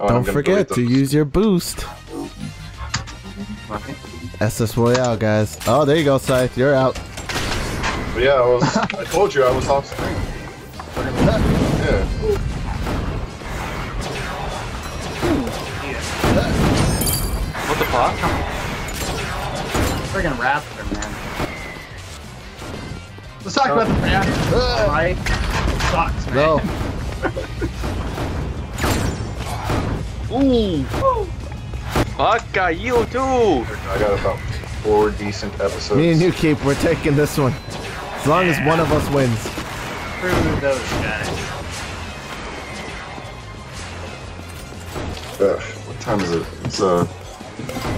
Oh, Don't forget to use your boost. Right. SS Royale, guys. Oh, there you go, Scythe. You're out. But yeah, I was. I told you I was off screen. Yeah. What the fuck? Friggin' raptor, man. Let's talk about the oh, raptor, right? Sucks, man. No. Ooh. Fuck, got you too. I got about four decent episodes. Me and you keep. We're taking this one. As long as one of us wins. Screw those guys. Uh, what time is it? It's uh.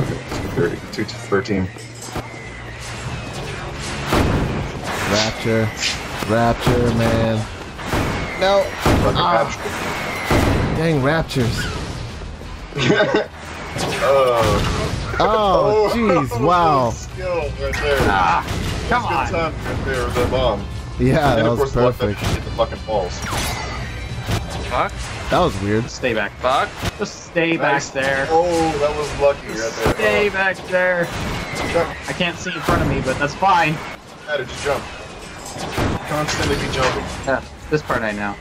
Okay, 2:30. 2:13. Rapture. Rapture, man. No. Fucking Ah. Rapture. Dang, Raptures. Oh. Oh, jeez. that Wow. was Skill right there. Ah, come Good on. time right there with the bomb. Yeah, and that of was course, luck that perfect. you hit the fucking balls. Fuck, That was weird. Stay back. fuck. Just stay Nice. back there. Oh, that was lucky right there. Stay back there. Oh, I can't see in front of me, but that's fine. How did you jump? Constantly be jumping. Yeah, this part I know.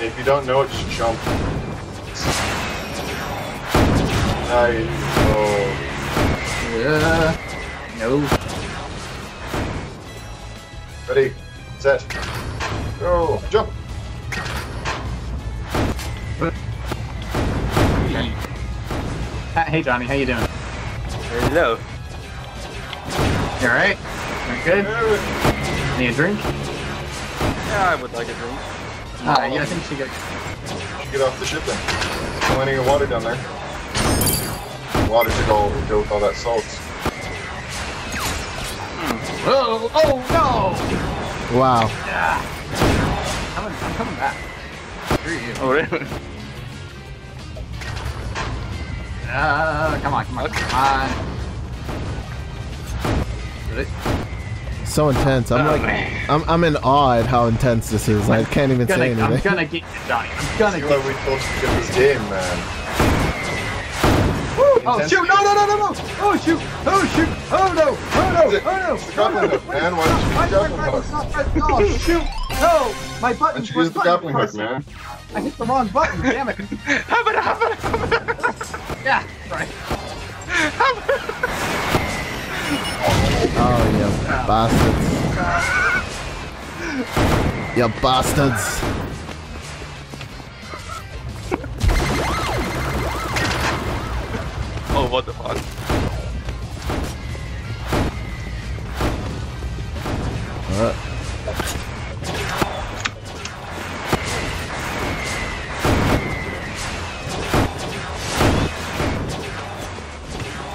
If you don't know it, just jump. Nice. Oh. Uh, no. Ready, set, go, jump. Hey Johnny, how you doing? Hello. You alright? You good? Need a drink? Yeah, I would like a drink. Ah, yeah, I think she got. You get off the ship then. Plenty of water down there. Water to go, go with all that salt. Oh, oh no! Wow. Yeah. I'm, I'm coming back. Screw you. Oh, really? Uh, come on, come on, come on. Really? So intense. I'm Oh, like, man. I'm, I'm in awe at how intense this is. I can't even I'm gonna, say I'm anything. gonna get you, Johnny. I'm gonna See get why you. we told you to get this game, man. Oh shoot! No, no, no, no, no! Oh shoot! Oh shoot! Oh no! Oh no! Is it- Oh no! it's oh, the grappling hook, man. Why don't you use the grappling hook? Oh shoot! No! My Why button. don't you use the grappling hook, man? I hit the wrong button. Damn it! Habba, habba, habba. Yeah, right. Oh, you bastards. You bastards. Oh, what the fuck? Uh,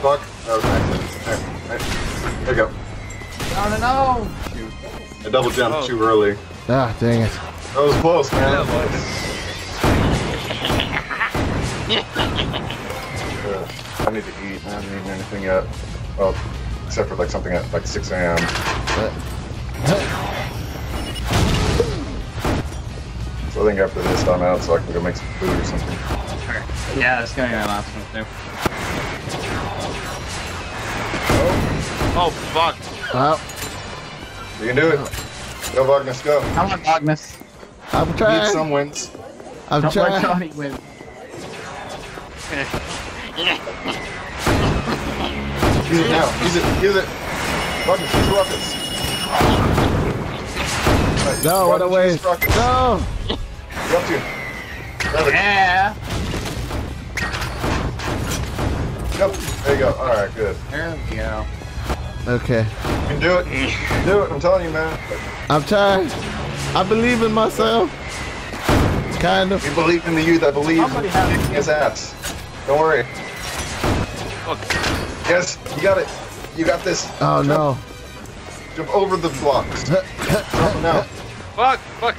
Fuck. That No, no, no! Shoot. I double jumped Oh. too early. ah, dang it. That was close, man. Yeah, boy. Uh, I need to eat. I haven't eaten anything yet. Well, except for like something at like 6 a.m. So I think after this I'm out so I can go make some food or something. Yeah, that's gonna be my last one too. Oh, fuck. Oh, You can do it. Go, Magnus, go. Come on, Magnus. I'm trying. Need some wins. I'm Don't let trying. Johnny win. Use it now. Use it. Use it. Magnus, use rockets. Right, No, what a rockets, waste. No. You're up to. Grab it. Yeah! Yep. There you go. Alright, good. There we go. Okay. You can do it. Do it. I'm telling you, man. I'm trying. I believe in myself. Kind of. You believe in the youth that believe in his ass. Don't worry. Fuck. Yes, you got it. You got this. Oh, no. Jump over the blocks. Jump now. Fuck, fuck.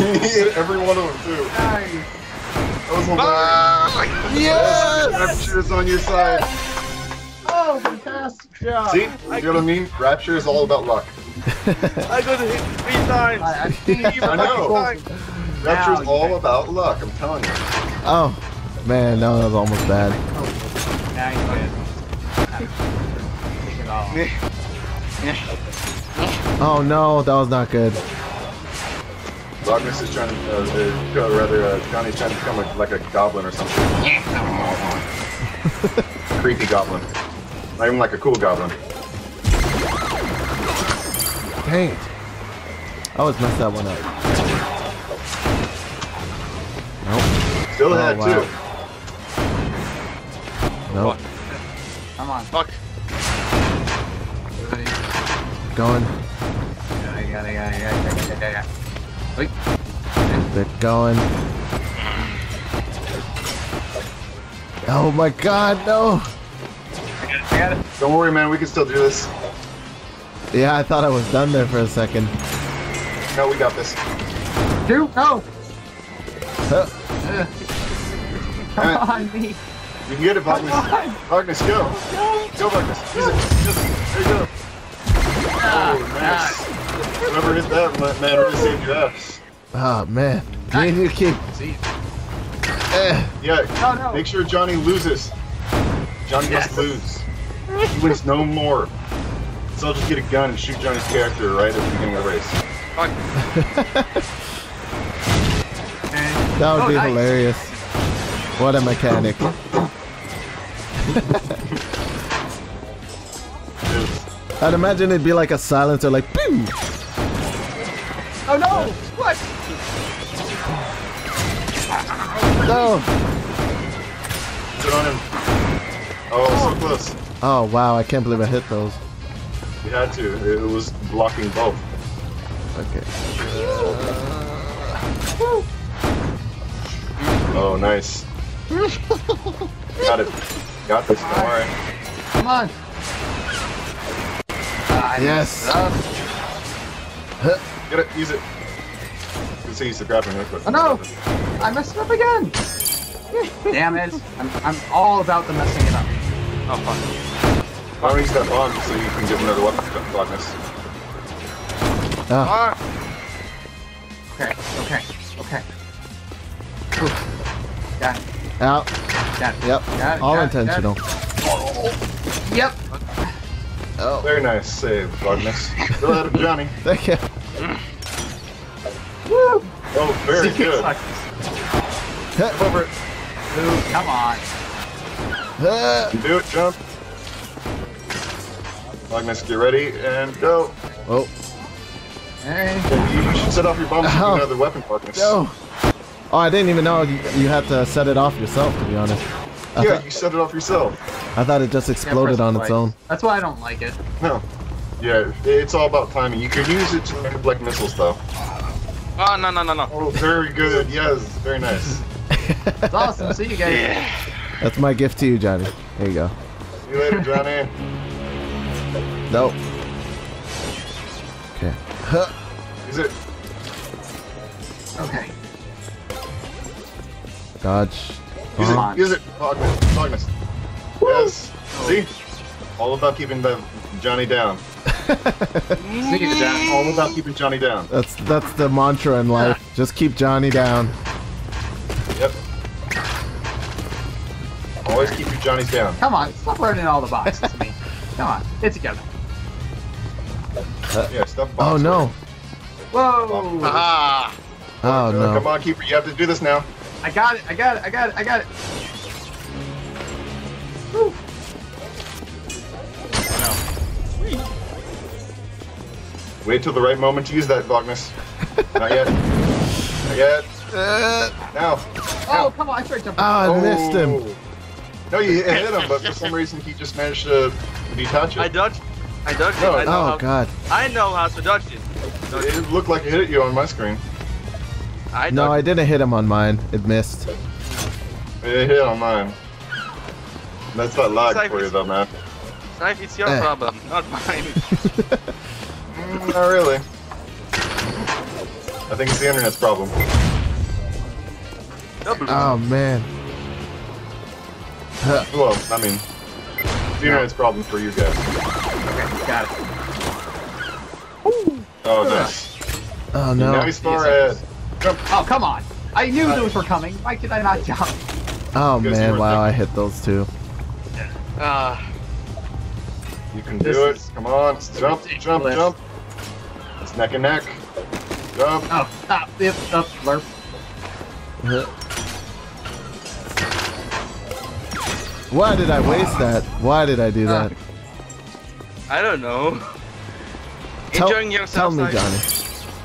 you hit every one of them, too. Nice. That was hilarious. Ah! Yes! Rapture is on your side. Oh, fantastic job. See? You know what I mean? Rapture is all about luck. I got hit three times. I, I think I know. Fucking time. Rapture's Now, all okay. about luck, I'm telling you. Oh, man, no, that was almost bad. Now you good. Take it all. Oh no, that was not good. Magnus is trying to, uh, uh, rather, uh, Johnny's trying to become a, like a goblin or something. Creepy goblin. Not even like a cool goblin. Dang it. I always messed that one up. Nope. Still Oh, ahead, wow. too. Nope. Come on. Fuck. Going. Yeah, yeah, yeah, yeah, yeah, yeah, yeah. Wait. They're going. Oh my god, no! I got it. I got it. Don't worry, man, we can still do this. Yeah, I thought I was done there for a second. No, we got this. Two. No. Huh. Ugh. Alright. Come on, me. You can get it, Come Magnus. on. Magnus, go. Go, Magnus. Use it. Use it. There you go. Oh, nice. Whoever hit that, ma- man, really saved your ass. Oh man. You need to keep. See. Eh. Yeah, No, no. make sure Johnny loses. Johnny Yes. must lose. He wins no more. So I'll just get a gun and shoot Johnny's character right at the beginning of the race. Fuck. That would Oh, be nice. hilarious. What a mechanic. I'd imagine it'd be like a silencer, like boom. Oh no! What? No. Get on him. Oh, so close. Oh wow, I can't believe I hit those. We had to. It was blocking both. Okay. Oh, nice. Got it. Got this. Don't worry. Come on. Ah, Yes. messed. Get it. Use it. You can see he's the grappling hook. but- Oh no! I messed it up again. Damn it! I'm, I'm all about the messing it up. Oh fuck. Why don't use that bomb so you can get another weapon, Magnus? Ah, Fuck. Okay. Okay. Okay. Whew. Got it. out. Got it. Yep. Got it, All got it, got it. intentional. Yep. Oh. Very nice save, Magnus. Go ahead of Johnny. Thank you. Woo! Oh, very good. Suck. Over it. Ooh, come on. Ah. Do it, jump. Magnus, get ready and go. Oh Hey. You you should set off your bomb so you Ow. get another weapon, Magnus. no. Oh, I didn't even know you, you had to set it off yourself. To be honest, I, Yeah, thought, you set it off yourself. I thought it just exploded Yeah, on its own. That's why I don't like it. No. Yeah, it's all about timing. You can use it to make like missiles, though. Oh no no no no. Oh, very good. Yes, very nice. It's awesome. See you guys. Yeah. That's my gift to you, Johnny. There you go. See you later, Johnny. Nope. Okay. Huh. Use it. Okay. Dodge. Use Come on. it. Use it. Magnus. Magnus. Yes. See? All about keeping the Johnny down. See you, John. All about keeping Johnny down. That's that's the mantra in life. Just keep Johnny down. Yep. Always keep your Johnnies down. Come on. Stop running all the boxes to me. Come on. Get together. Yeah, stuff. Oh box no. Whoa. Ah. Oh Uh, Come on, keeper. You have to do this now. I got it. I got it. I got it. I got it. Woo. Wait till the right moment to use that, Magnus. Not yet. Not yet. Uh, Now. Oh, come on. I tried jumping. oh, I missed him. Oh. No, you hit him, but for some reason he just managed to detach it. I it. dodged. I dodged No, it. I know Oh how. god. I know how to dodge it. It looked like it hit you on my screen. I No, I didn't hit him on mine. It missed. It hit on mine. That's not lag It's like- for you, though, man. Knife, it's your Eh. problem, not mine. Mm, not really. I think it's the internet's problem. Double. Oh man. Huh. Well, I mean, the internet's problem for you guys. Okay. Got it. Oh, nice. Oh Now no. he's far ahead. jump. Oh, come on. I knew those were coming. Why could I not jump? Oh man, were wow, I hit those two. Ah, You can do it. Come on. Jump, jump, ridiculous. jump. It's neck and neck. Jump. Oh, stop. Yep, up, blurp. Why did I waste that? Why did I do that? I don't know. Tell, Enjoying tell me, Johnny.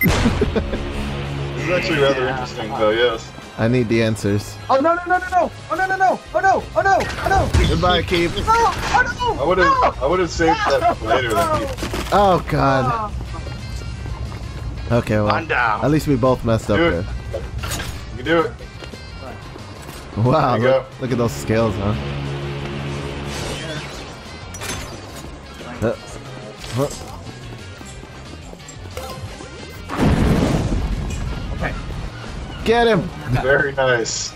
This is actually rather Yeah. interesting, though. Yes. I need the answers. Oh, no, no, no, no, no. Oh, no, no, no. Oh, no. Oh, no. Oh, no. Goodbye, Keep. No. Oh, no. I would have. No. I would have saved that for later. Than you. Oh god. Ah. Okay, well, One down. at least we both messed up Do it. there. You can do it. Wow, look, look at those scales, huh? Huh. Okay. Get him! Very nice.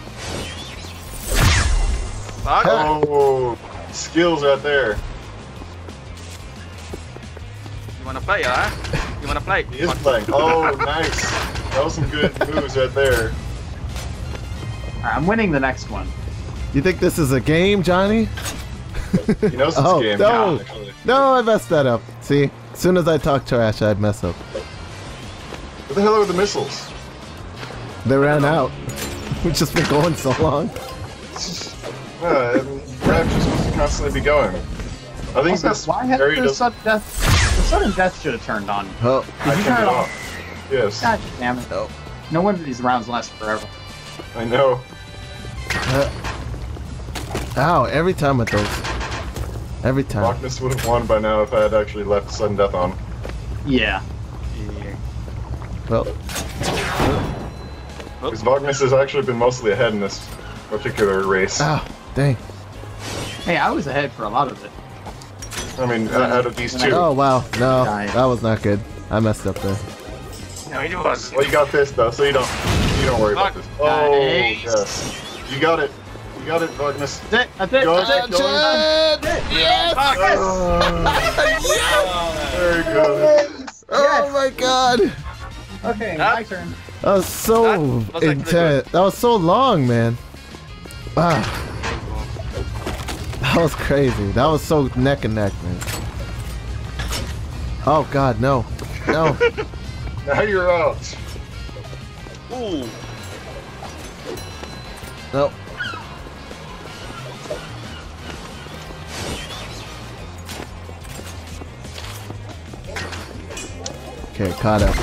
Oh, skills right there. You wanna play, huh? You wanna play? He is playing. Oh, nice. That was some good moves right there. I'm winning the next one. You think this is a game, Johnny? He knows it's Oh, a game. no. now, actually. No, I messed that up. See? As soon as I talk trash, I'd mess up. What the hell are the missiles? They ran out. We've just been going so long. Yeah, I mean, Crab just supposed to constantly be going. I think Also, this why has area the does. sudden death? The sudden death should have turned on. Oh, I you turned turn it it off. Yes, God damn it. Oh. No wonder these rounds last forever. I know. uh, ow, every time with those. Every time. Rockness would have won by now if I had actually left sudden death on. Yeah. Well, Because Vognus has actually been mostly ahead in this particular race. ow, dang. Hey, I was ahead for a lot of it. I mean, uh, out of these two. Oh, wow. No, that was not good. I messed up there. No, it was. Well, you got this though, so you don't you don't worry about this. Oh Nice. yes, you got it. You got it, Vognus. That's it. That's it. Go That's ahead, it. go Chad! Yes! Fuck. Oh, very good. Oh my god! Okay, Huh? my turn. That was so That was actually intense. That was so long, man. Ah, that was crazy. That was so neck and neck, man. Oh god, no. No. Now you're out. Ooh. no. Okay, caught up.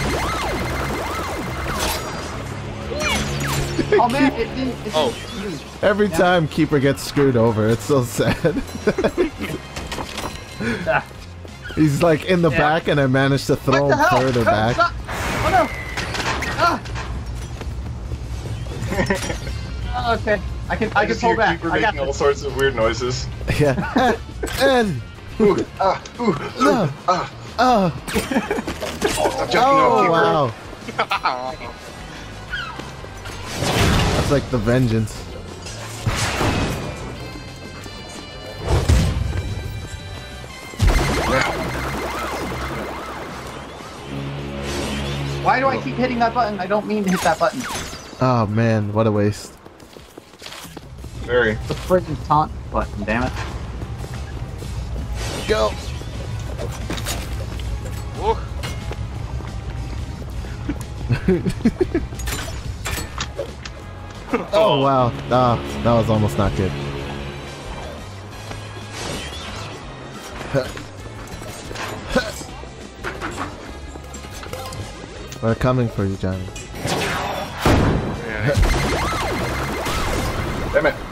Oh man, it didn't. It Oh. didn't- Every time Keeper gets screwed over, it's so sad. He's like in the Yeah. back and I managed to throw the him hell? further Oh, back. stop. Oh no. Ah. Oh, okay. I can. I can just pull back. Keeper I got making all this. sorts of weird noises. Yeah. and Ooh, ah, ooh, ooh, No. ah. Oh, Stop jacking oh wow. That's like the vengeance. Why do I keep hitting that button? I don't mean to hit that button. Oh man, what a waste. Very. The freaking taunt button. Damn it. Go. Oh wow. Ah, that was almost not good. We're coming for you, Johnny. Damn it.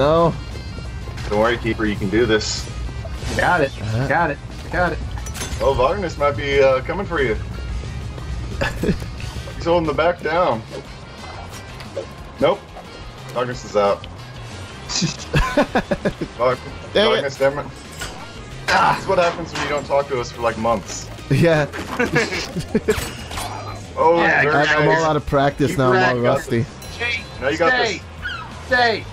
No. Don't worry, Keeper, you can do this. Got it. Uh-huh. Got it. Got it. Oh, Vognus might be uh, coming for you. He's holding the back down. Nope. Vognus is out. Vag- Dang it. Damn it. Ah, That's what happens when you don't talk to us for like months. Yeah. Oh, Yeah, I, I'm all out of practice now. I'm all rusty. Stay. Now you got Stay. Stay.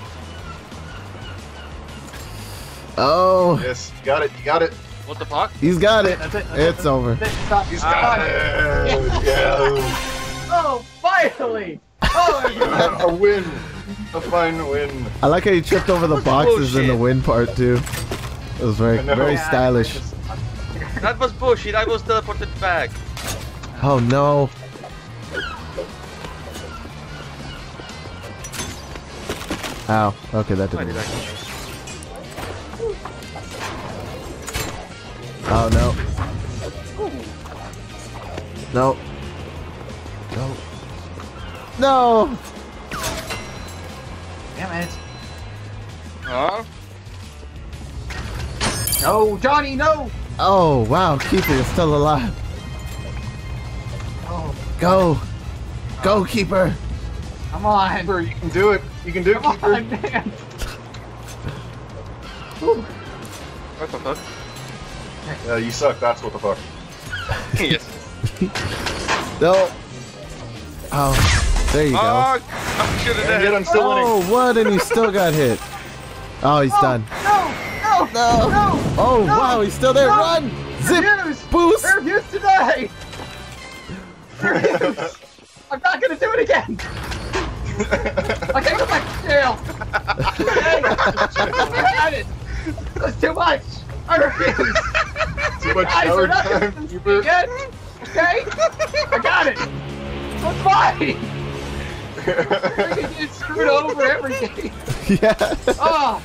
Oh. Yes, you got it, you got it. What the fuck? He's got it. That's it. That's It's it. over. That's it. Stop. He's Stop. got it. Yeah. Oh, finally! Oh. A win. A fine win. I like how you tripped over the boxes in the win part too. It was very very Yeah, stylish. just- That was bullshit. I was teleported back. Oh no. Ow. Okay, that didn't work. Oh no. No. No. No. Damn it. Huh? No, Johnny, no! Oh wow, Keeper, you're still alive. Oh, Go. Go, Keeper. come on. Keeper, you can do it. You can do it, Come Keeper. on, man. What the fuck? Yeah, you suck. That's what the fuck. yes. No. Oh, there you go. Fuck! I'm shooting And yet at I'm still oh, winning. Oh, what? And he still got hit. Oh, he's Oh, done. No, no, No. no! Oh, No. wow, he's still there. No. Run! Zip! Refuse! Boost! I refuse to die! Refuse. I'm not gonna do it again! I can't go back to jail! I got it! That's too much! I refuse! Too much Guys, shower we're not gonna time, do again! Okay? I got it! It's fine! We're gonna get screwed over every game! yeah. Oh!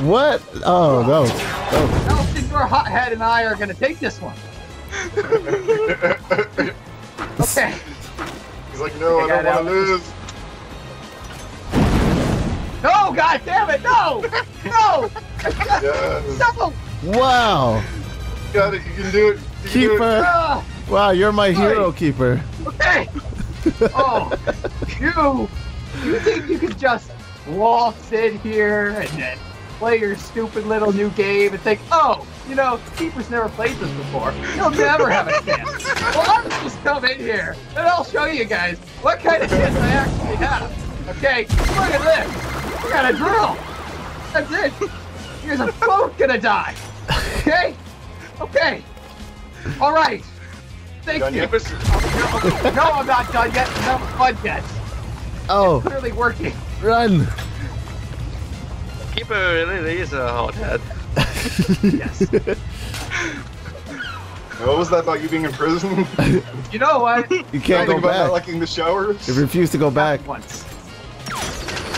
What? Oh, no. Oh, Nelson, your hothead and I are gonna take this one. Okay. He's like, no, I I don't want it. to lose. No, god damn it, no! No! Yes. No! wow. You got it. You can do it. You can do it. Keeper. Ah, Wow, you're my hero, Keeper. okay! Oh, you! You think you could just waltz in here and then play your stupid little new game and think, oh, you know, Keeper's never played this before. He'll never have a chance. Well, I'll just come in here and I'll show you guys what kind of chance I actually have. Okay, look at this. We got a drill. That's it. Here's a boat gonna die. Okay? Okay. All right. Thank Done you. yet? No, I'm not done yet. No fun yet. Oh, Clearly working. run. Keeper really is a hothead. Yes. What was that about you being in prison? You know what? You can't Anything go about not back. liking the showers? You refuse to go back. Once.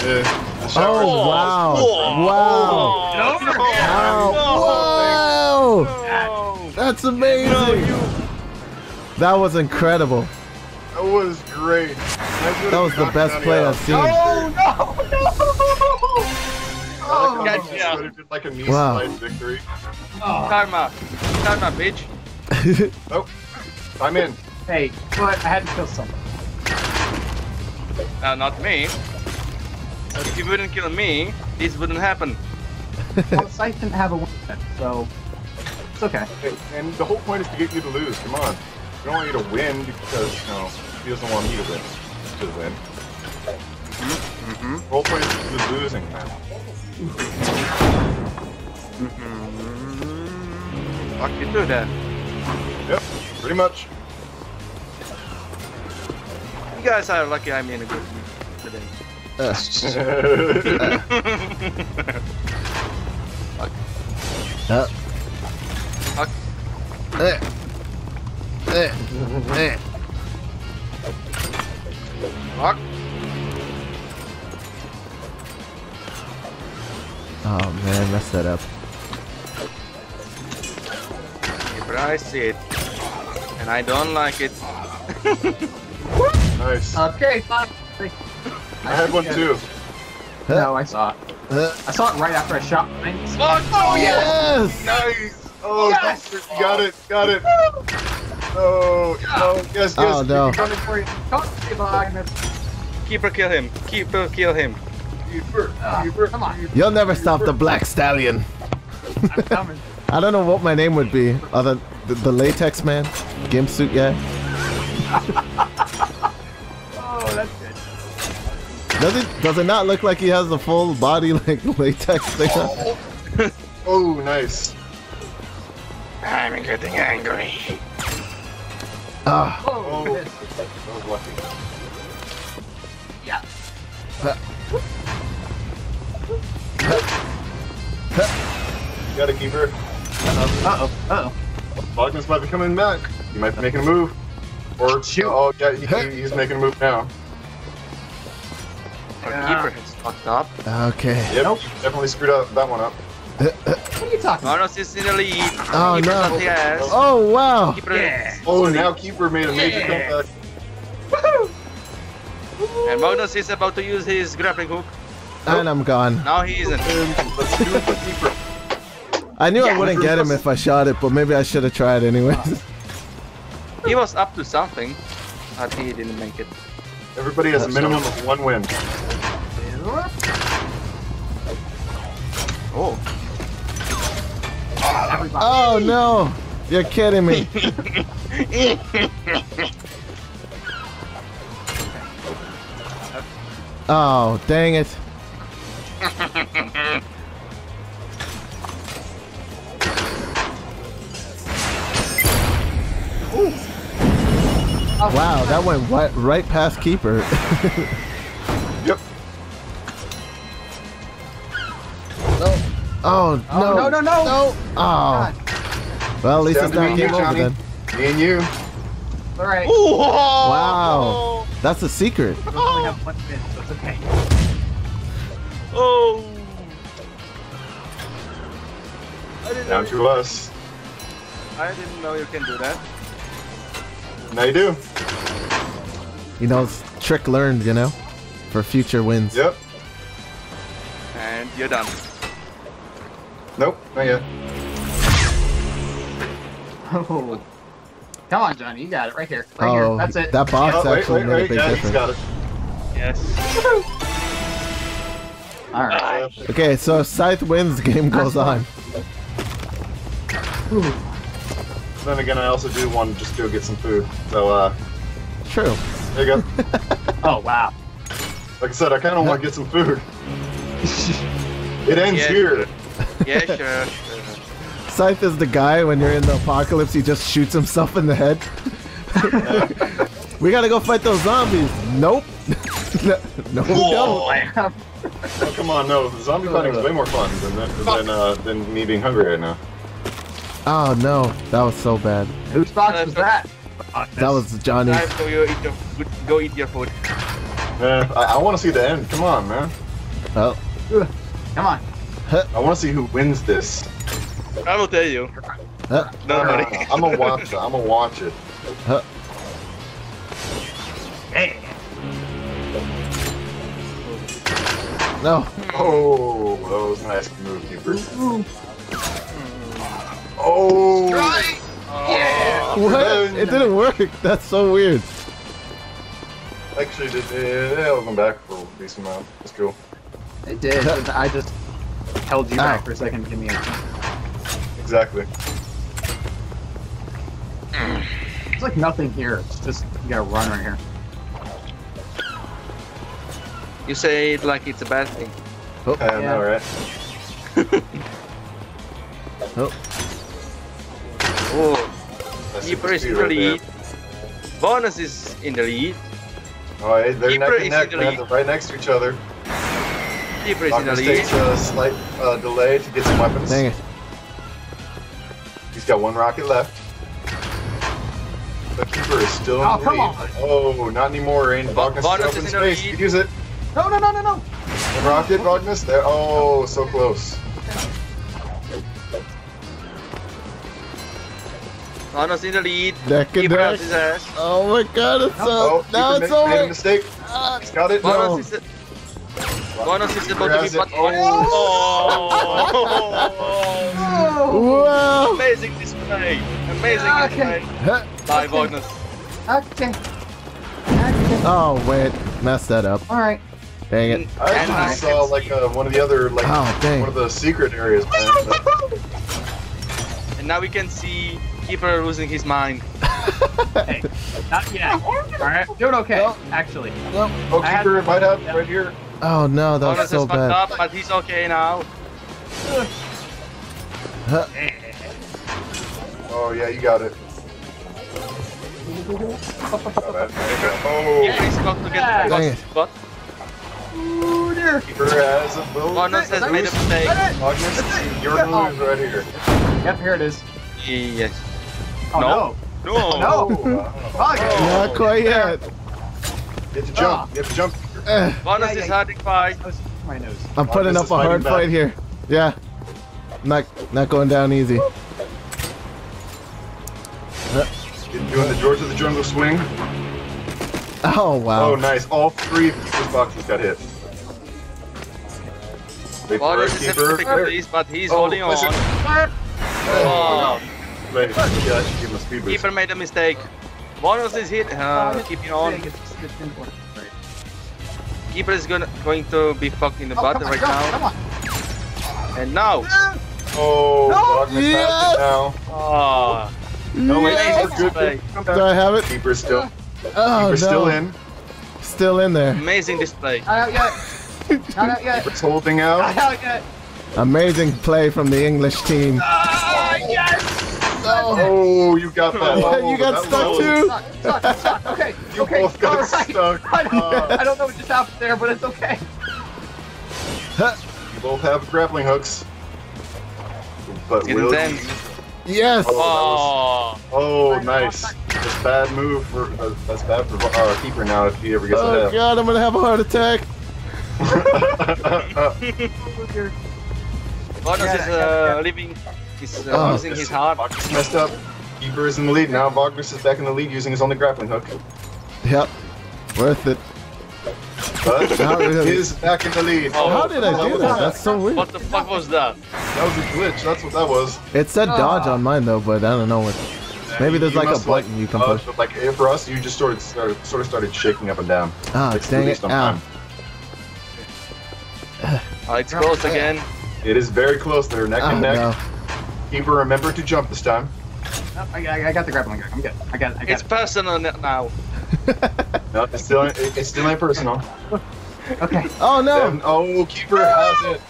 Yeah, the showers. Oh, wow. Oh, wow. Get over here. Wow. Wow. That's amazing. That was incredible. That was great. That That was the best play I've seen. Oh no! No! Oh, Gotcha. Like a knee Wow. slide victory. oh. Karma. Karma, bitch. Oh, I'm in. Hey, but I had to kill someone. Uh, not me. If you wouldn't kill me, this wouldn't happen. Well, Scythe didn't have a weapon, so it's okay. Okay, And the whole point is to get you to lose. Come on. We don't want you to win because, you know, he doesn't want me to win. To win. Mm-hmm. The whole point is to be losing, man. Mm-hmm. Fuck you do that. Yep, pretty much. You guys are lucky I'm in a good mood today. Uh, uh, Fuck. Eh, eh, eh. Fuck. Oh man, I messed that up. Keeper, I see it. And I don't like it. nice. Okay, fine. I had one too. No, I saw it. Uh, I saw it right after I shot mine. Fuck! Oh yeah! yes! Nice! Oh, Yes! Dexter, got it, got it. Oh, no, yes, yes. Oh, no. Coming for you. Come on, Bogner. Keeper, kill him. Keeper, kill him. Keeper, Ah, keeper. Come on, You'll never stop the Black Stallion. I'm coming. I don't know what my name would be, other the, the latex man, gimp suit guy. Oh, that's good. Does it? Does it not look like he has the full body like latex thing? on? Oh, nice. I'm getting angry. Ah, Oh, Oh. miss. Was lucky. yeah. You gotta keep her. Uh oh. Uh Magnus might be coming back. He might be making a move. Or Shoot. Oh yeah, he, he- he's making a move now. Our Yeah. keeper has fucked up. okay. Yep, Nope. definitely screwed up that one up. Oh. You talking about? Magnus is in the lead. Oh, Keeper's no. the ass. Oh wow. Keeper Yeah. Oh, now keeper made a major Yeah. comeback. And Magnus is about to use his grappling hook. And I'm gone. Now he isn't. Let's do it for keeper. I knew I wouldn't get him if I shot it, but maybe I should have tried anyways. He was up to something, but he didn't make it. Everybody has a minimum of one win. Oh. Everybody. Oh, oh no! You're kidding me. Oh, dang it. Oh, Wow, that went right, right past keeper. oh, Oh, no. no, no, no. Oh. God. Well, at least Down it's not and you, game over then. Me and you. All right. Wow. That's a secret. We only have one win, so it's okay. Oh. I didn't, Down know, to us. I didn't know you can do that. Now you do. You know, it's trick learned, you know, for future wins. Yep. And you're done. Nope, not yet. Oh. Come on, Johnny. You got it right here. Right oh, here. That's it. that box Oh, actually wait, made a big Yeah, he's difference. got it. Yes. All right. Okay, so if Scythe wins, the game goes on. Then again, I also do want to just go get some food. So, uh, True. there you go. Oh wow. like I said, I kind of want to get some food. It ends Yeah. here. Yeah, sure, sure. Scythe is the guy when you're in the apocalypse, he just shoots himself in the head. we gotta go fight those zombies. Nope. no, no, we don't. Oh, come on, no. Zombie fighting is way more fun than than, uh, than me being hungry right now. Oh no, that was so bad. Whose box was that? That was Johnny. Time to go eat your food. Go eat your food. Man, I, I want to see the end. Come on, man. Oh, Come on. I want to see who wins this. I will tell you. uh, Don't. Uh, I'm gonna watch it. I'm gonna watch it. uh, Hey. no. Oh, that was a nice move, keeper. Oh, Yeah. What? Revenge. It didn't work. That's so weird. actually, it did yeah, I'll come back for a decent amount. That's cool. It did. I just held you Ow. back for a second to give me a. Exactly. It's like nothing here. It's just you gotta run right here. You say it like it's a bad thing. Oh, I know, right? Oh, Oh, That's keeper is in the right there. lead. Bonus is in the lead. Oh, hey, they're Keeper neck and neck, the man. They're right next to each other. Keeper is in the Magnus lead. takes a slight uh, delay to get some weapons. dang it. He's got one rocket left. The keeper is still in Oh, the come lead. Oh, not anymore, Rain. Va- Magnus Magnus is open is in the space. lead. You can use it. No, no, no, no, no. One rocket, Magnus. There. Oh, so close. Bonus in the lead. Neck and Keeper neck. has his ass. Oh my god, it's Oh, so. Now it's made, made a mistake. Ah, He's got it. No. Bonus is about to be it. butt on. Oh. Wow. Amazing display. Amazing Okay. display. Huh. Bye, Bonus. Okay. Okay. Oh wait, messed that up. All right. Dang it. I And I saw like uh, one of the other like Oh, dang. one of the secret areas. Man. But- And now we can see Keeper losing his mind. Hey, not yet. All right. Doing okay. No. Actually. oh, keeper might have right here. Oh no, that was so bad. up, but he's okay now. Huh. Oh yeah, you got it. Oh, Keeper is going to get Yeah. the Dang first spot. Ooh, dear. keeper has a little. Bonus has made a mistake. Magnus, you're gonna lose right here. Yep, here it is. Yes. Oh No. no. No. No. Oh, Oh, Not quite yet. You have to jump. You have to jump. Eh, Bonus Yeah, is yeah. harding fight. That my nose. I'm putting up a hard back. fight here. Yeah. Not not going down easy. Doing the George of the Jungle swing. Oh wow. Oh, nice. All three of his boxes got hit. Wait for Bonus it, is keeper. having but he's Oh, holding on. listen. Oh, Wait, yeah, I should give him a speed boost. Keeper made a mistake. Bonus is hit. Uh, keeping on. Keeper is gonna going to be fucked in the Oh, butt come on, right go, now. Come on. And now. Oh, No! Magnus has Yes! now. Oh, No, wait, Yes! we're good. Display. Do I have it? Keeper's still, Oh keeper's no. still in. Still in there. amazing display. Not out yet. Not out yet. Keeper's holding Not out. out yet. Amazing play from the English team. Ah, yes. Oh, you got that. Oh, you got that stuck was- too. Stuck, stuck, stuck. Okay, You okay, both got all right. stuck. I don't, Uh. I don't know what just happened there, but it's okay. You both have grappling hooks. But It's will intense. you? Yes. Oh, Oh, nice. That's bad move for. Uh, that's bad for our keeper now if he ever gets Oh a god, I'm gonna have a heart attack. hit. Bonus Yeah, is uh, yeah. leaving. He's Oh. uh, losing his heart. Magnus messed up. Keeper is in the lead now. Magnus is back in the lead using his only grappling hook. Yep. Worth it. But really. is back in the lead. Oh. How did I do that? That's so weird. What the fuck was that? That was a glitch. That's what that was. It said dodge Ah. on mine though, but I don't know what. Maybe there's You like a must, button you can uh, push. but like for us, you just sort of started, sort of started shaking up and down. Ah, It's dang it. released on Ah. time. Uh, it's close again. It is very close. They're neck Oh and neck. no. Keeper, remember to jump this time. Oh, I, I, I got the grappling hook. I'm good. I got it. I got It's personal now. No, it's still it's still ain't personal. Okay. Oh no. Then- oh, keeper has it.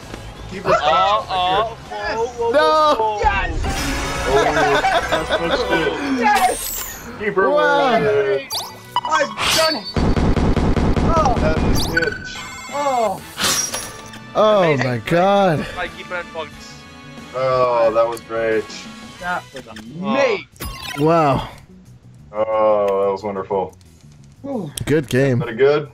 Keeper's Oh, got it. oh, whoa, whoa, No. whoa. Yes! Oh, that's pushed it. Yes! Keeper Wow. won it. I've done it! Oh! That is it. Oh! Oh Amazing. my god. My keeper and box. Oh, that was great. That was amazing! Wow. Oh, that was wonderful. Good game. Pretty good.